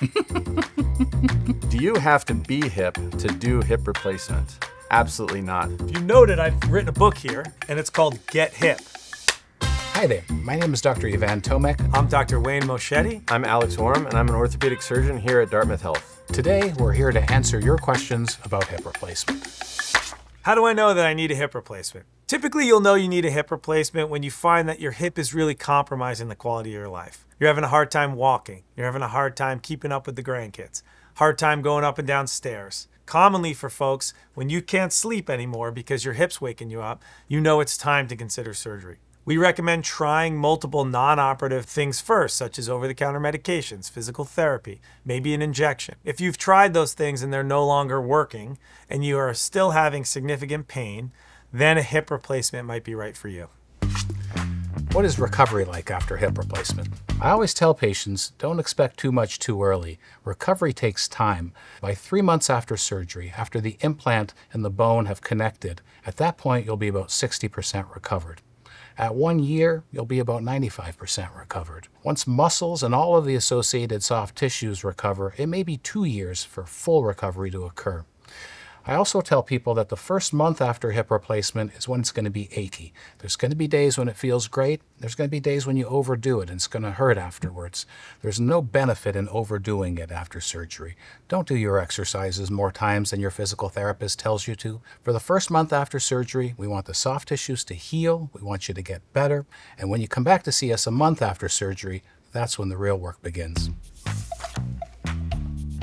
Do you have to be hip to do hip replacement? Absolutely not. If you noted, I've written a book here, and it's called Get Hip. Hi there, my name is Dr. Ivan Tomek. I'm Dr. Wayne Moschetti. I'm Alex Orem, and I'm an orthopedic surgeon here at Dartmouth Health. Today, we're here to answer your questions about hip replacement. How do I know that I need a hip replacement? Typically, you'll know you need a hip replacement when you find that your hip is really compromising the quality of your life. You're having a hard time walking. You're having a hard time keeping up with the grandkids. Hard time going up and down stairs. Commonly for folks, when you can't sleep anymore because your hip's waking you up, you know it's time to consider surgery. We recommend trying multiple non operative things first, such as over the counter medications, physical therapy, maybe an injection. If you've tried those things and they're no longer working and you are still having significant pain, then a hip replacement might be right for you. What is recovery like after hip replacement? I always tell patients don't expect too much too early. Recovery takes time. By three months after surgery, after the implant and the bone have connected, at that point you'll be about 60% recovered. At one year, you'll be about 95% recovered. Once muscles and all of the associated soft tissues recover, it may be two years for full recovery to occur. I also tell people that the first month after hip replacement is when it's going to be achy. There's going to be days when it feels great. There's going to be days when you overdo it and it's going to hurt afterwards. There's no benefit in overdoing it after surgery. Don't do your exercises more times than your physical therapist tells you to. For the first month after surgery, we want the soft tissues to heal. We want you to get better. And when you come back to see us a month after surgery, that's when the real work begins.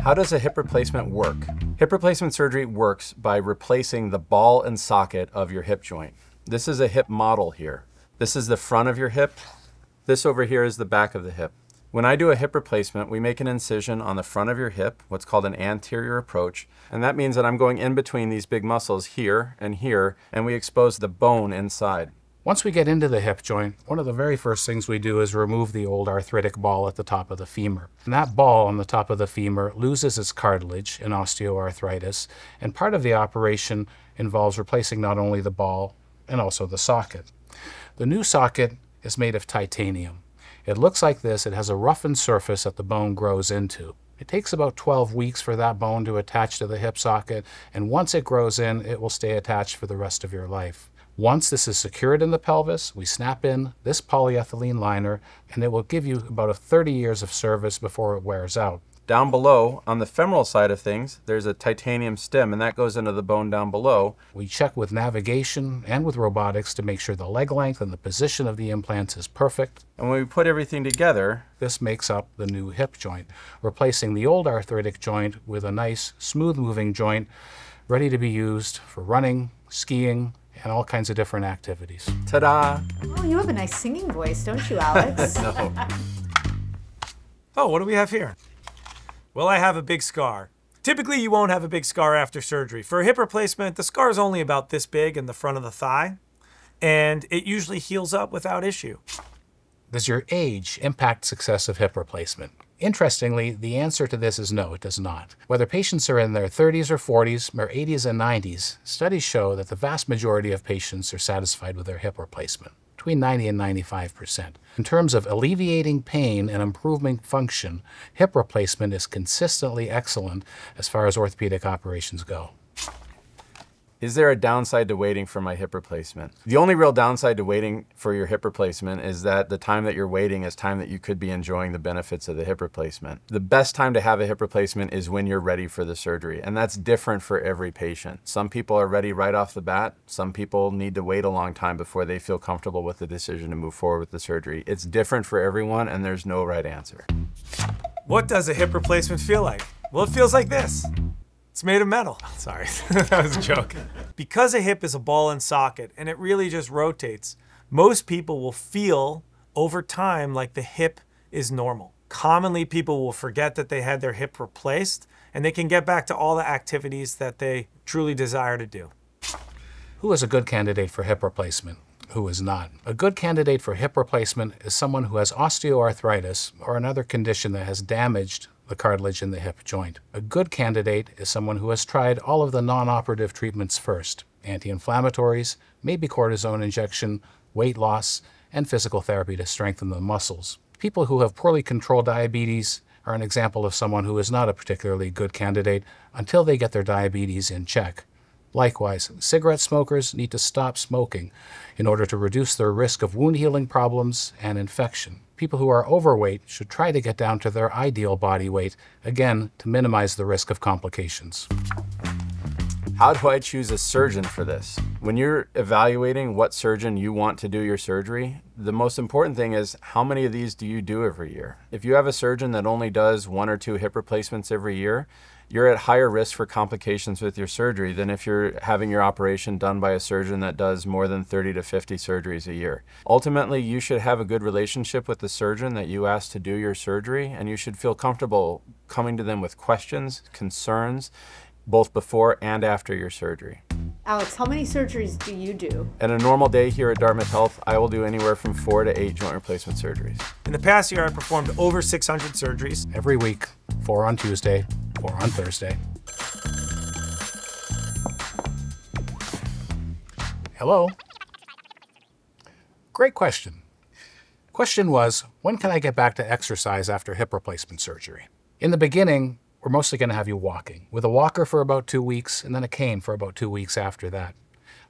How does a hip replacement work? Hip replacement surgery works by replacing the ball and socket of your hip joint. This is a hip model here. This is the front of your hip. This over here is the back of the hip. When I do a hip replacement, we make an incision on the front of your hip, what's called an anterior approach, and that means that I'm going in between these big muscles here and here, and we expose the bone inside. Once we get into the hip joint, one of the very first things we do is remove the old arthritic ball at the top of the femur. And that ball on the top of the femur loses its cartilage in osteoarthritis, and part of the operation involves replacing not only the ball and also the socket. The new socket is made of titanium. It looks like this. It has a roughened surface that the bone grows into. It takes about 12 weeks for that bone to attach to the hip socket, and once it grows in, it will stay attached for the rest of your life. Once this is secured in the pelvis, we snap in this polyethylene liner and it will give you about a 30 years of service before it wears out. Down below, on the femoral side of things, there's a titanium stem and that goes into the bone down below. We check with navigation and with robotics to make sure the leg length and the position of the implants is perfect. And when we put everything together, this makes up the new hip joint, replacing the old arthritic joint with a nice, smooth moving joint ready to be used for running, skiing, and all kinds of different activities. Ta-da! Oh, you have a nice singing voice, don't you, Alex? no. Oh, what do we have here? Well, I have a big scar. Typically, you won't have a big scar after surgery. For a hip replacement, the scar is only about this big in the front of the thigh, and it usually heals up without issue. Does your age impact success of hip replacement? Interestingly, the answer to this is no, it does not. Whether patients are in their 30s or 40s or 80s and 90s, studies show that the vast majority of patients are satisfied with their hip replacement, between 90 and 95 percent. In terms of alleviating pain and improving function, hip replacement is consistently excellent as far as orthopedic operations go. Is there a downside to waiting for my hip replacement? The only real downside to waiting for your hip replacement is that the time that you're waiting is time that you could be enjoying the benefits of the hip replacement. The best time to have a hip replacement is when you're ready for the surgery, and that's different for every patient. Some people are ready right off the bat. Some people need to wait a long time before they feel comfortable with the decision to move forward with the surgery. It's different for everyone, and there's no right answer. What does a hip replacement feel like? Well, it feels like this. It's made of metal. Sorry, that was a joke. because a hip is a ball and socket and it really just rotates, most people will feel over time like the hip is normal. Commonly, people will forget that they had their hip replaced and they can get back to all the activities that they truly desire to do. Who is a good candidate for hip replacement? Who is not? A good candidate for hip replacement is someone who has osteoarthritis or another condition that has damaged the cartilage in the hip joint. A good candidate is someone who has tried all of the non-operative treatments first, anti-inflammatories, maybe cortisone injection, weight loss, and physical therapy to strengthen the muscles. People who have poorly controlled diabetes are an example of someone who is not a particularly good candidate until they get their diabetes in check. Likewise, cigarette smokers need to stop smoking in order to reduce their risk of wound healing problems and infection. People who are overweight should try to get down to their ideal body weight, again, to minimize the risk of complications. How do I choose a surgeon for this? When you're evaluating what surgeon you want to do your surgery, the most important thing is how many of these do you do every year? If you have a surgeon that only does one or two hip replacements every year, you're at higher risk for complications with your surgery than if you're having your operation done by a surgeon that does more than 30 to 50 surgeries a year. Ultimately, you should have a good relationship with the surgeon that you ask to do your surgery, and you should feel comfortable coming to them with questions, concerns, both before and after your surgery. Alex, how many surgeries do you do? In a normal day here at Dartmouth Health, I will do anywhere from four to eight joint replacement surgeries. In the past year, I performed over 600 surgeries. Every week, four on Tuesday, four on Thursday. Hello? Great question. Question was, when can I get back to exercise after hip replacement surgery? In the beginning, we're mostly going to have you walking, with a walker for about two weeks and then a cane for about two weeks after that.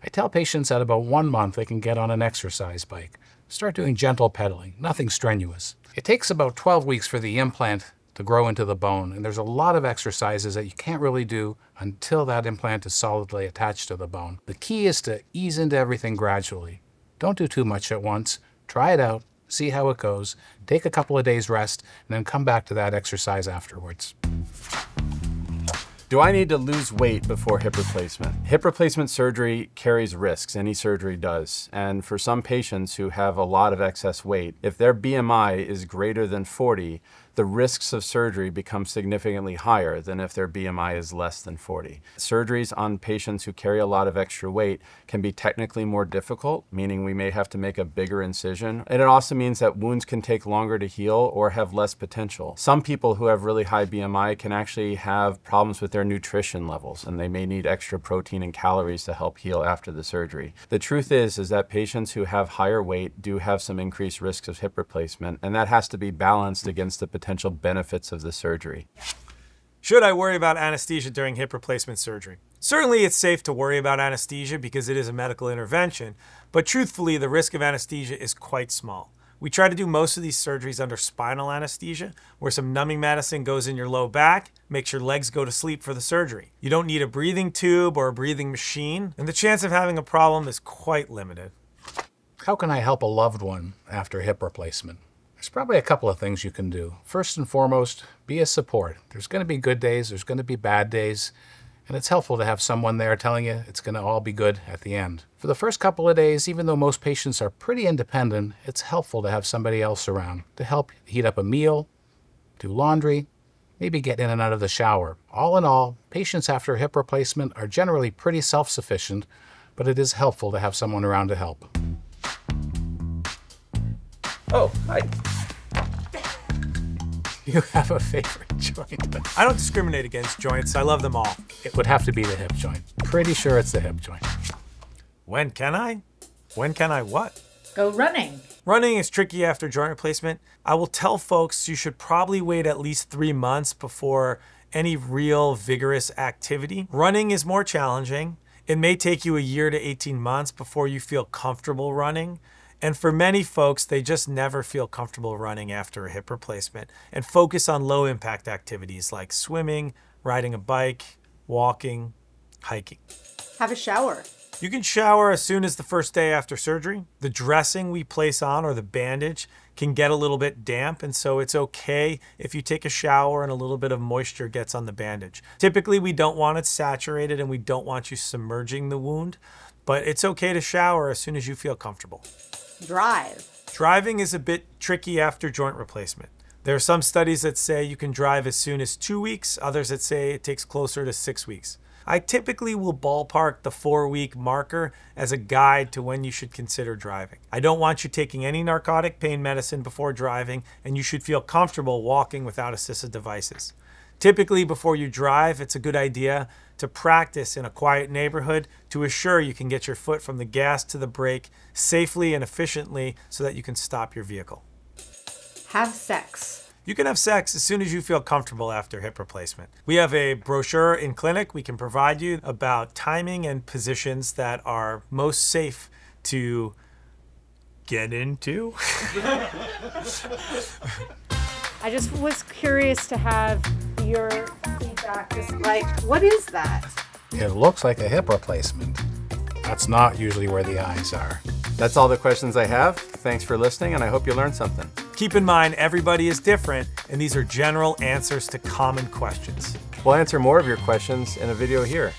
I tell patients at about one month they can get on an exercise bike. Start doing gentle pedaling, nothing strenuous. It takes about 12 weeks for the implant to grow into the bone, and there's a lot of exercises that you can't really do until that implant is solidly attached to the bone. The key is to ease into everything gradually. Don't do too much at once. Try it out, see how it goes, take a couple of days rest, and then come back to that exercise afterwards. Do I need to lose weight before hip replacement? Hip replacement surgery carries risks, any surgery does. And for some patients who have a lot of excess weight, if their BMI is greater than 40, the risks of surgery become significantly higher than if their BMI is less than 40. Surgeries on patients who carry a lot of extra weight can be technically more difficult, meaning we may have to make a bigger incision. And it also means that wounds can take longer to heal or have less potential. Some people who have really high BMI can actually have problems with their nutrition levels and they may need extra protein and calories to help heal after the surgery. The truth is is that patients who have higher weight do have some increased risks of hip replacement and that has to be balanced against the potential potential benefits of the surgery. Should I worry about anesthesia during hip replacement surgery? Certainly, it's safe to worry about anesthesia because it is a medical intervention, but truthfully, the risk of anesthesia is quite small. We try to do most of these surgeries under spinal anesthesia, where some numbing medicine goes in your low back, makes your legs go to sleep for the surgery. You don't need a breathing tube or a breathing machine, and the chance of having a problem is quite limited. How can I help a loved one after hip replacement? There's probably a couple of things you can do. First and foremost, be a support. There's going to be good days, there's going to be bad days, and it's helpful to have someone there telling you it's going to all be good at the end. For the first couple of days, even though most patients are pretty independent, it's helpful to have somebody else around to help heat up a meal, do laundry, maybe get in and out of the shower. All in all, patients after hip replacement are generally pretty self sufficient, but it is helpful to have someone around to help. Oh, hi. You have a favorite joint? I don't discriminate against joints, I love them all. It would have to be the hip joint. Pretty sure it's the hip joint. When can I? When can I what? Go running. Running is tricky after joint replacement. I will tell folks you should probably wait at least three months before any real vigorous activity. Running is more challenging. It may take you a year to 18 months before you feel comfortable running. And for many folks, they just never feel comfortable running after a hip replacement and focus on low impact activities like swimming, riding a bike, walking, hiking. Have a shower. You can shower as soon as the first day after surgery. The dressing we place on or the bandage can get a little bit damp, and so it's okay if you take a shower and a little bit of moisture gets on the bandage. Typically, we don't want it saturated and we don't want you submerging the wound, but it's okay to shower as soon as you feel comfortable. Drive. Driving is a bit tricky after joint replacement. There are some studies that say you can drive as soon as two weeks, others that say it takes closer to six weeks. I typically will ballpark the four week marker as a guide to when you should consider driving. I don't want you taking any narcotic pain medicine before driving, and you should feel comfortable walking without assistive devices. Typically, before you drive, it's a good idea to practice in a quiet neighborhood to assure you can get your foot from the gas to the brake safely and efficiently so that you can stop your vehicle. Have sex. You can have sex as soon as you feel comfortable after hip replacement. We have a brochure in clinic we can provide you about timing and positions that are most safe to get into. I just was curious to have your feedback. Just like, what is that? It looks like a hip replacement. That's not usually where the eyes are. That's all the questions I have. Thanks for listening, and I hope you learned something. Keep in mind, everybody is different, and these are general answers to common questions. We'll answer more of your questions in a video here.